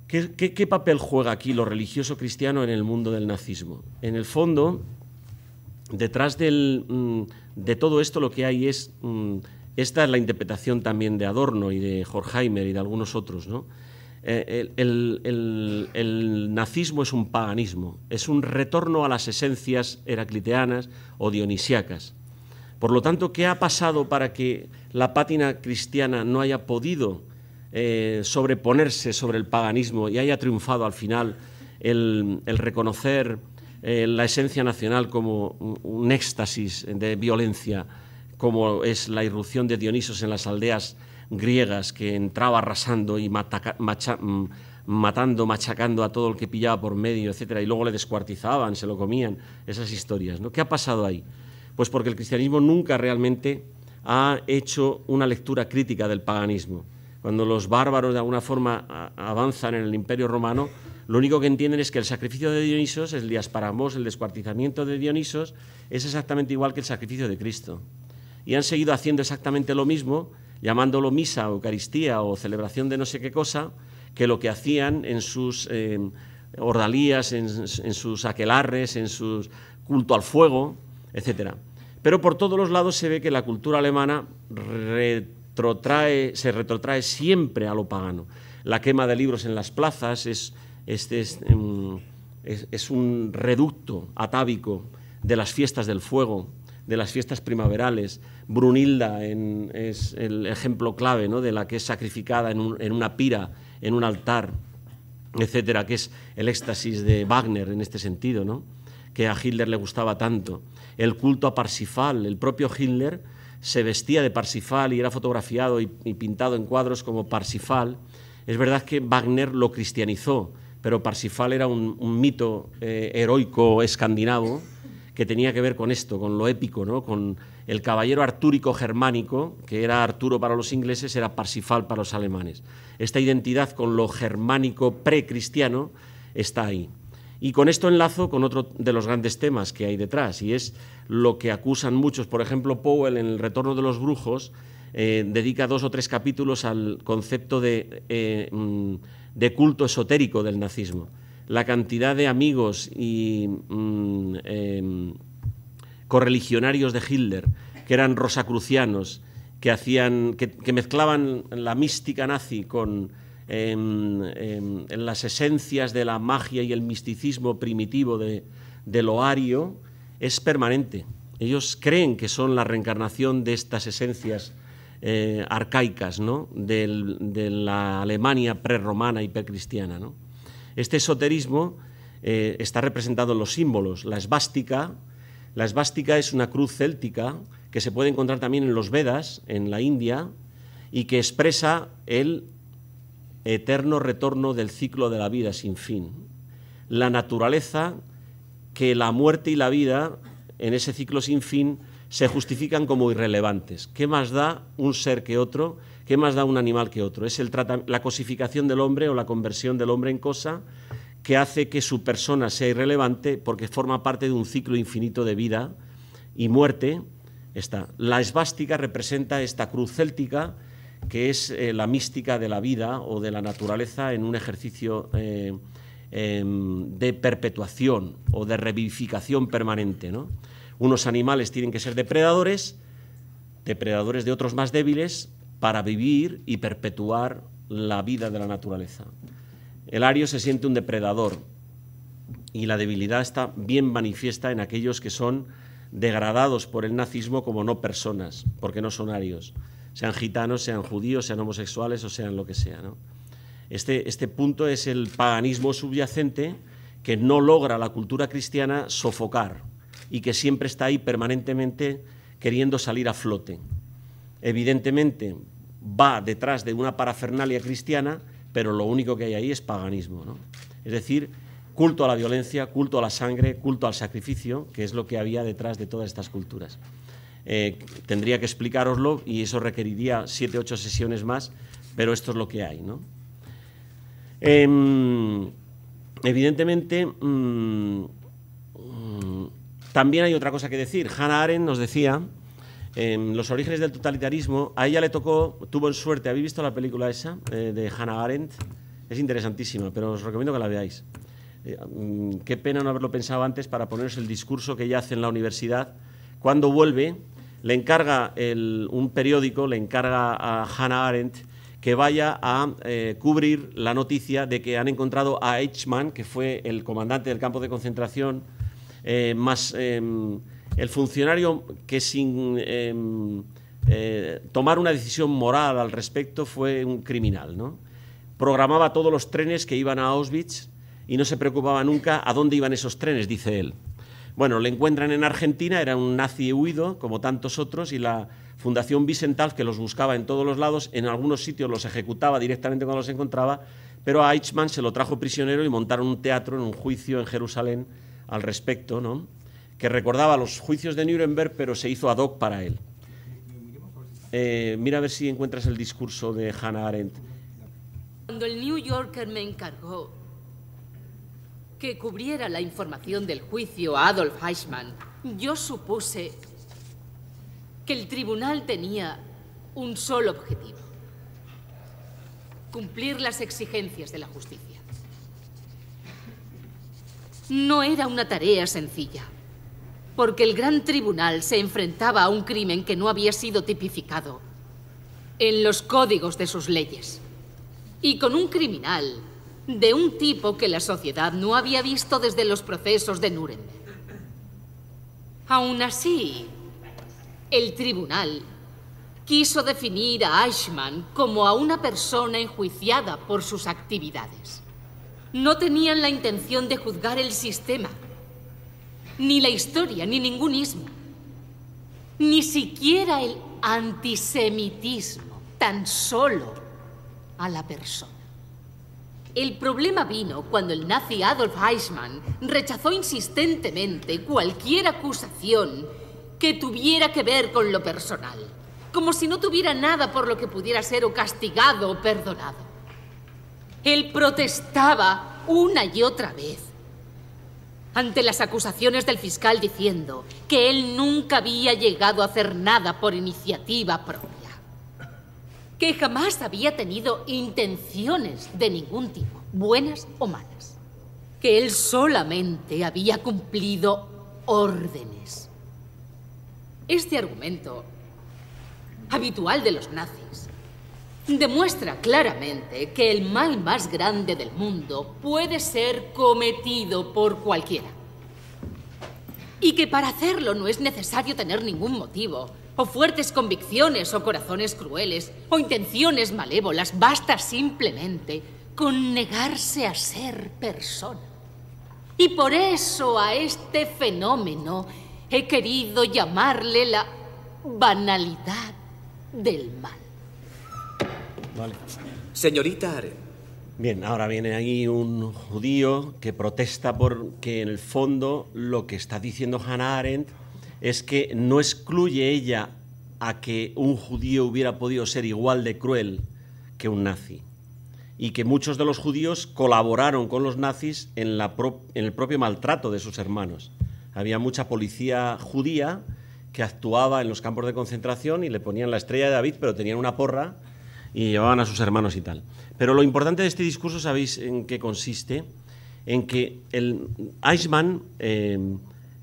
¿Qué, papel juega aquí lo religioso cristiano en el mundo del nazismo? En el fondo, detrás mm, de todo esto lo que hay es mm, esta es la interpretación también de Adorno y de Horkheimer y de algunos otros. Eh, el, nazismo es un paganismo, es un retorno a las esencias heracliteanas o dionisíacas. Por lo tanto, ¿qué ha pasado para que la pátina cristiana no haya podido eh, sobreponerse sobre el paganismo y haya triunfado al final el, reconocer eh, la esencia nacional como un éxtasis de violencia? Como es la irrupción de Dionisos en las aldeas griegas, que entraba arrasando y mm, matando, machacando a todo el que pillaba por medio, etcétera, y luego le descuartizaban, se lo comían, esas historias. ¿no? ¿Qué ha pasado ahí? Pues porque el cristianismo nunca realmente ha hecho una lectura crítica del paganismo. Cuando los bárbaros de alguna forma avanzan en el imperio romano, lo único que entienden es que el sacrificio de Dionisos, el diasparamos, el descuartizamiento de Dionisos, es exactamente igual que el sacrificio de Cristo y han seguido haciendo exactamente lo mismo, llamándolo misa, Eucaristía o celebración de no sé qué cosa, que lo que hacían en sus eh, ordalías, en, sus aquelarres, en su culto al fuego, etc. Pero por todos los lados se ve que la cultura alemana retrotrae, se retrotrae siempre a lo pagano. La quema de libros en las plazas es, es, es un reducto atávico de las fiestas del fuego, de las fiestas primaverales. Brunilda es el ejemplo clave ¿no? de la que es sacrificada en, una pira, en un altar, etcétera, que es el éxtasis de Wagner en este sentido, ¿no? que a Hitler le gustaba tanto. El culto a Parsifal, el propio Hitler se vestía de Parsifal y era fotografiado y, pintado en cuadros como Parsifal. Es verdad que Wagner lo cristianizó, pero Parsifal era un, mito eh, heroico escandinavo que tenía que ver con esto, con lo épico, ¿no? con el caballero artúrico germánico, que era Arturo para los ingleses, era Parsifal para los alemanes. Esta identidad con lo germánico precristiano está ahí. Y con esto enlazo con otro de los grandes temas que hay detrás, y es lo que acusan muchos. Por ejemplo, Powell en El Retorno de los Brujos eh, dedica dos o tres capítulos al concepto de, eh, mm, de culto esotérico del nazismo la cantidad de amigos y mm, em, correligionarios de Hitler que eran rosacrucianos, que, hacían, que, mezclaban la mística nazi con em, em, las esencias de la magia y el misticismo primitivo de, lo ario, es permanente. Ellos creen que son la reencarnación de estas esencias eh, arcaicas ¿no? de la Alemania prerromana y precristiana. ¿no? Este esoterismo eh, está representado en los símbolos. La esvástica, la esvástica es una cruz céltica que se puede encontrar también en los Vedas, en la India, y que expresa el eterno retorno del ciclo de la vida sin fin. La naturaleza que la muerte y la vida en ese ciclo sin fin se justifican como irrelevantes. ¿Qué más da un ser que otro? ¿Qué más da un animal que otro? Es la cosificación del hombre o la conversión del hombre en cosa que hace que su persona sea irrelevante porque forma parte de un ciclo infinito de vida y muerte. Está. La esvástica representa esta cruz céltica que es eh, la mística de la vida o de la naturaleza en un ejercicio eh, em, de perpetuación o de revivificación permanente. ¿no? Unos animales tienen que ser depredadores, depredadores de otros más débiles, para vivir y perpetuar la vida de la naturaleza. El ario se siente un depredador y la debilidad está bien manifiesta en aquellos que son degradados por el nazismo como no personas, porque no son arios, sean gitanos, sean judíos, sean homosexuales o sean lo que sea. Este, este punto es el paganismo subyacente que no logra la cultura cristiana sofocar y que siempre está ahí permanentemente queriendo salir a flote. Evidentemente va detrás de una parafernalia cristiana, pero lo único que hay ahí es paganismo. Es decir, culto a la violencia, culto a la sangre, culto al sacrificio, que es lo que había detrás de todas estas culturas. Eh, tendría que explicároslo y eso requeriría siete, ocho sesiones más, pero esto es lo que hay. Em, evidentemente, mm, también hay otra cosa que decir. Hannah Arendt nos decía, en Los orígenes del totalitarismo, a ella le tocó, tuvo en suerte, ¿habéis visto la película esa eh, de Hannah Arendt? Es interesantísima, pero os recomiendo que la veáis. Eh, mm, qué pena no haberlo pensado antes para poneros el discurso que ella hace en la universidad. Cuando vuelve, le encarga un periódico, le encarga a Hannah Arendt que vaya a eh, cubrir la noticia de que han encontrado a Eichmann, que fue el comandante del campo de concentración más em, el funcionario que sin em, eh, tomar una decisión moral al respecto fue un criminal. ¿no? Programaba todos los trenes que iban a Auschwitz y no se preocupaba nunca a dónde iban esos trenes, dice él. Bueno, le encuentran en Argentina, era un nazi huido, como tantos otros, y la Fundación Vicental, que los buscaba en todos los lados, en algunos sitios los ejecutaba directamente cuando los encontraba, pero a Eichmann se lo trajo prisionero y montaron un teatro en un juicio en Jerusalén al respecto, ¿no? Que recordaba los juicios de Nuremberg, pero se hizo ad hoc para él. Eh, mira a ver si encuentras el discurso de Hannah Arendt. Cuando el New Yorker me encargó que cubriera la información del juicio a Adolf Eichmann, yo supuse que el tribunal tenía un solo objetivo. Cumplir las exigencias de la justicia. No era una tarea sencilla, porque el gran tribunal se enfrentaba a un crimen que no había sido tipificado en los códigos de sus leyes. Y con un criminal de un tipo que la sociedad no había visto desde los procesos de Nuremberg. Aún así, el tribunal quiso definir a Eichmann como a una persona enjuiciada por sus actividades. No tenían la intención de juzgar el sistema, ni la historia, ni ningún ismo, ni siquiera el antisemitismo, tan solo a la persona. El problema vino cuando el nazi Adolf Eichmann rechazó insistentemente cualquier acusación que tuviera que ver con lo personal, como si no tuviera nada por lo que pudiera ser o castigado o perdonado. Él protestaba una y otra vez ante las acusaciones del fiscal diciendo que él nunca había llegado a hacer nada por iniciativa propia, que jamás había tenido intenciones de ningún tipo, buenas o malas, que él solamente había cumplido órdenes. Este argumento, habitual de los nazis, demuestra claramente que el mal más grande del mundo puede ser cometido por cualquiera. Y que para hacerlo no es necesario tener ningún motivo, o fuertes convicciones, o corazones crueles, o intenciones malévolas. Basta simplemente con negarse a ser persona. Y por eso a este fenómeno he querido llamarle la banalidad del mal. Vale. Señorita Aren, Bien, ahora viene ahí un judío que protesta porque en el fondo lo que está diciendo Hannah Arendt es que no excluye ella a que un judío hubiera podido ser igual de cruel que un nazi y que muchos de los judíos colaboraron con los nazis en, la pro- en el propio maltrato de sus hermanos. Había mucha policía judía que actuaba en los campos de concentración y le ponían la estrella de David, pero tenían una porra y llevaban a sus hermanos y tal. Pero lo importante de este discurso, ¿sabéis en qué consiste? En que el Eichmann eh,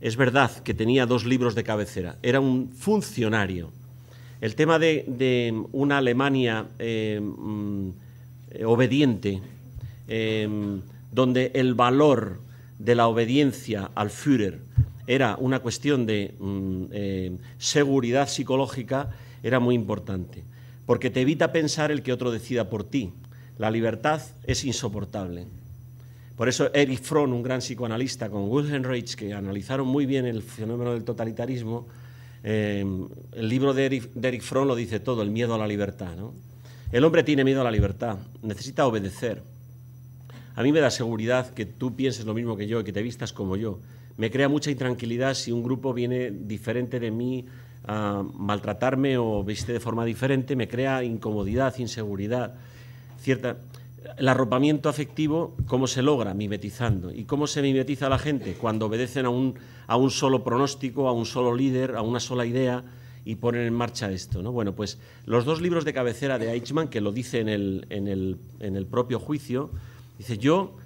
es verdad que tenía dos libros de cabecera, era un funcionario. El tema de, una Alemania eh, mm, obediente, eh, donde el valor de la obediencia al Führer era una cuestión de mm, seguridad psicológica, era muy importante, porque te evita pensar el que otro decida por ti. La libertad es insoportable. Por eso Erich Fromm, un gran psicoanalista, con Wilhelm Reich, que analizaron muy bien el fenómeno del totalitarismo, eh, el libro de Erich, de Fromm lo dice todo, el miedo a la libertad. El hombre tiene miedo a la libertad, necesita obedecer. A mí me da seguridad que tú pienses lo mismo que yo y que te vistas como yo. Me crea mucha intranquilidad si un grupo viene diferente de mí a maltratarme o viste de forma diferente, me crea incomodidad, inseguridad, cierta el arropamiento afectivo, ¿cómo se logra? Mimetizando. ¿Y cómo se mimetiza la gente? Cuando obedecen a un, a un solo pronóstico, a un solo líder, a una sola idea y ponen en marcha esto. ¿no? Bueno, pues los dos libros de cabecera de Eichmann, que lo dice en el, en el, en el propio juicio, dice, yo,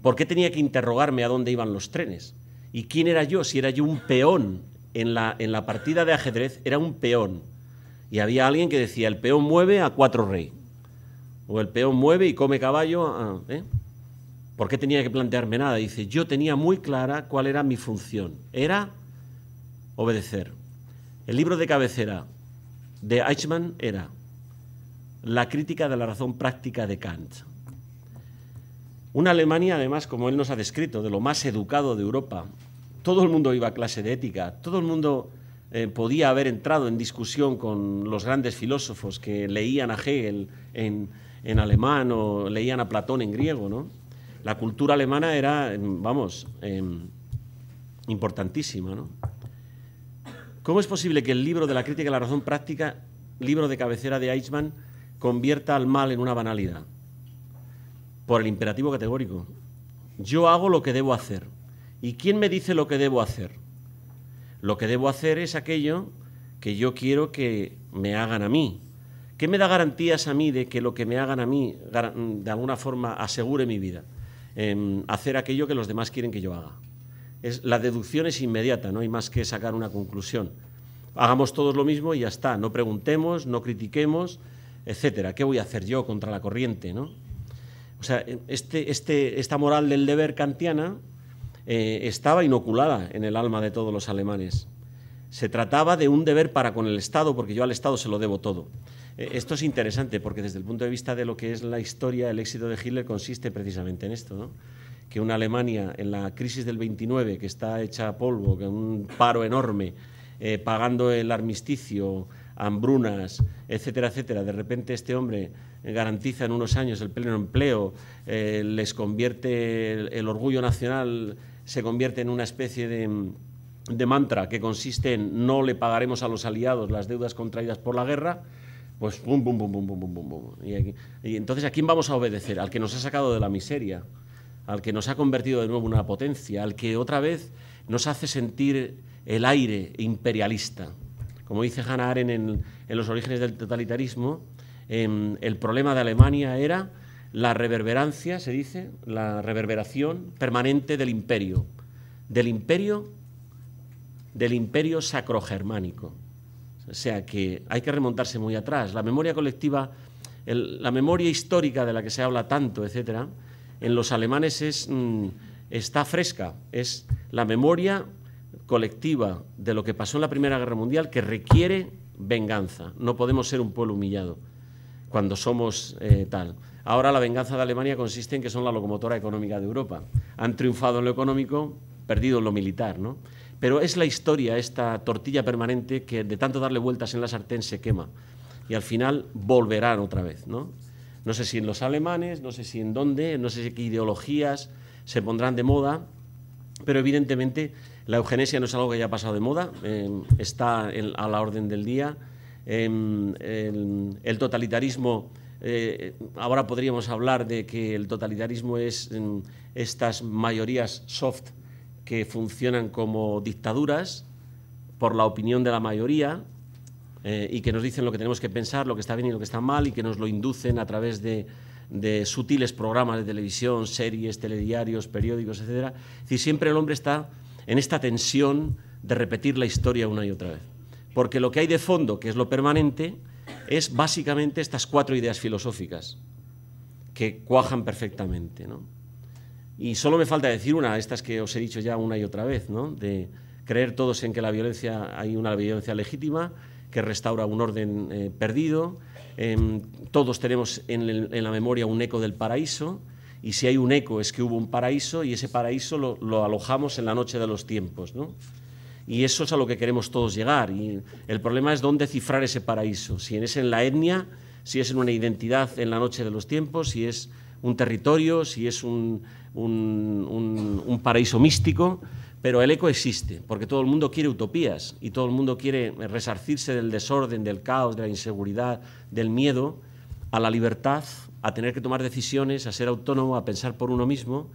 ¿por qué tenía que interrogarme a dónde iban los trenes? ¿Y quién era yo? Si era yo un peón en la, en la partida de ajedrez, era un peón. Y había alguien que decía, el peón mueve a cuatro rey. O el peón mueve y come caballo. ah, ¿eh? ¿Por qué tenía que plantearme nada? Dice, yo tenía muy clara cuál era mi función. Era obedecer. El libro de cabecera de Eichmann era La crítica de la razón práctica de Kant. Una Alemania, además, como él nos ha descrito, de lo más educado de Europa. Todo el mundo iba a clase de ética, todo el mundo eh, podía haber entrado en discusión con los grandes filósofos que leían a Hegel en, alemán o leían a Platón en griego. ¿no? La cultura alemana era, em, vamos, em, importantísima. ¿no? ¿Cómo es posible que el libro de la crítica de la razón práctica, libro de cabecera de Eichmann, convierta al mal en una banalidad? Por el imperativo categórico. Yo hago lo que debo hacer. ¿Y quién me dice lo que debo hacer? Lo que debo hacer es aquello que yo quiero que me hagan a mí. ¿Qué me da garantías a mí de que lo que me hagan a mí de alguna forma asegure mi vida? Em, hacer aquello que los demás quieren que yo haga. Es, la deducción es inmediata, no hay más que sacar una conclusión. Hagamos todos lo mismo y ya está. No preguntemos, no critiquemos, etcétera. ¿Qué voy a hacer yo contra la corriente? ¿no? O sea, este, este, esta moral del deber kantiana eh, estaba inoculada en el alma de todos los alemanes. Se trataba de un deber para con el Estado, porque yo al Estado se lo debo todo. Eh, esto es interesante, porque desde el punto de vista de lo que es la historia, el éxito de Hitler consiste precisamente en esto, ¿no? que una Alemania en la crisis del 29, que está hecha a polvo, con un paro enorme, eh, pagando el armisticio, hambrunas, etcétera, etcétera. De repente este hombre garantiza en unos años el pleno empleo, les convierte el orgullo nacional, se convierte en una especie de, de mantra que consiste en no le pagaremos a los aliados las deudas contraídas por la guerra, pues pum, pum, pum, pum, pum, pum, pum, y entonces, ¿a quién vamos a obedecer? Al que nos ha sacado de la miseria, al que nos ha convertido de nuevo en una potencia, al que otra vez nos hace sentir el aire imperialista. Como dice Hannah Arendt en, en Los orígenes del totalitarismo, em, el problema de Alemania era la reverberancia, se dice, la reverberación permanente del imperio, del imperio, del imperio sacrogermánico. O sea que hay que remontarse muy atrás. La memoria colectiva, la memoria histórica de la que se habla tanto, etcétera, en los alemanes es, mm, está fresca. Es la memoria colectiva de lo que pasó en la Primera Guerra Mundial que requiere venganza. No podemos ser un pueblo humillado cuando somos eh, tal. Ahora la venganza de Alemania consiste en que son la locomotora económica de Europa. Han triunfado en lo económico, perdido en lo militar, ¿no? pero es la historia, esta tortilla permanente que de tanto darle vueltas en la sartén se quema y al final volverán otra vez, ¿no? No sé si en los alemanes, no sé si en dónde, no sé si qué ideologías se pondrán de moda, pero evidentemente la eugenesia no es algo que haya pasado de moda, eh, está a la orden del día. Em, el, totalitarismo, eh, ahora podríamos hablar de que el totalitarismo es em, estas mayorías soft que funcionan como dictaduras por la opinión de la mayoría eh, y que nos dicen lo que tenemos que pensar, lo que está bien y lo que está mal y que nos lo inducen a través de, sutiles programas de televisión, series, telediarios, periódicos, etc. Es decir, siempre el hombre está en esta tensión de repetir la historia una y otra vez. Porque lo que hay de fondo, que es lo permanente, es básicamente estas cuatro ideas filosóficas que cuajan perfectamente. Y solo me falta decir una, de estas que os he dicho ya una y otra vez, ¿no? de creer todos en que la violencia hay una violencia legítima, que restaura un orden eh, perdido. Em, todos tenemos en, la memoria un eco del paraíso, y si hay un eco es que hubo un paraíso y ese paraíso lo, alojamos en la noche de los tiempos. Y eso es a lo que queremos todos llegar. Y el problema es dónde cifrar ese paraíso. Si es en la etnia, si es en una identidad en la noche de los tiempos, si es un territorio, si es un paraíso místico. Pero el eco existe, porque todo el mundo quiere utopías y todo el mundo quiere resarcirse del desorden, del caos, de la inseguridad, del miedo, a la libertad, a tener que tomar decisiones, a ser autónomo, a pensar por uno mismo,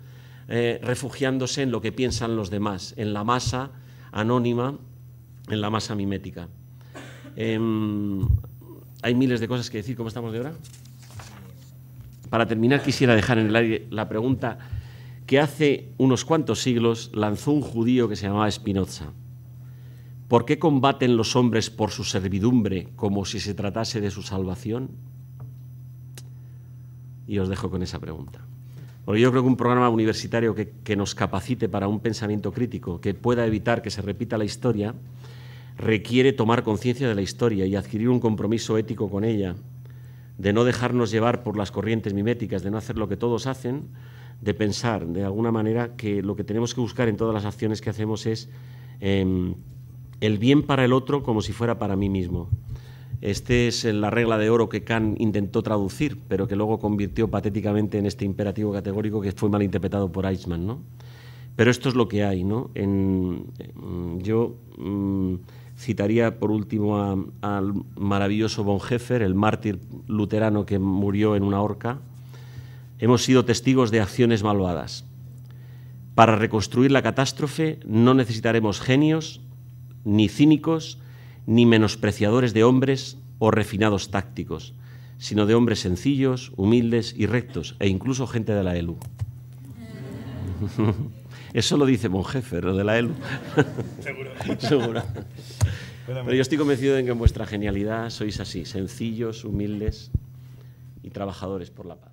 eh, refugiándose en lo que piensan los demás, en la masa anónima, en la masa mimética. Em, hay miles de cosas que decir, ¿cómo estamos de hora? Para terminar, quisiera dejar en el aire la pregunta que hace unos cuantos siglos lanzó un judío que se llamaba Spinoza. ¿Por qué combaten los hombres por su servidumbre como si se tratase de su salvación? Y os dejo con esa pregunta. Porque yo creo que un programa universitario que, nos capacite para un pensamiento crítico, que pueda evitar que se repita la historia, requiere tomar conciencia de la historia y adquirir un compromiso ético con ella, de no dejarnos llevar por las corrientes miméticas, de no hacer lo que todos hacen, de pensar de alguna manera que lo que tenemos que buscar en todas las acciones que hacemos es em, el bien para el otro como si fuera para mí mismo. Esta es la regla de oro que Kant intentó traducir, pero que luego convirtió patéticamente en este imperativo categórico que fue mal interpretado por Eichmann. ¿no? Pero esto es lo que hay. ¿no? yo mm, citaría por último al maravilloso Bonhoeffer, el mártir luterano que murió en una horca, hemos sido testigos de acciones malvadas. Para reconstruir la catástrofe no necesitaremos genios, ni cínicos, ni menospreciadores de hombres o refinados tácticos, sino de hombres sencillos, humildes y rectos, e incluso gente de la ELU. Eso lo dice Bonjefer, lo de la ELU. Seguro. Seguro. Pero yo estoy convencido de que en vuestra genialidad sois así, sencillos, humildes y trabajadores por la paz.